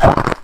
fuck.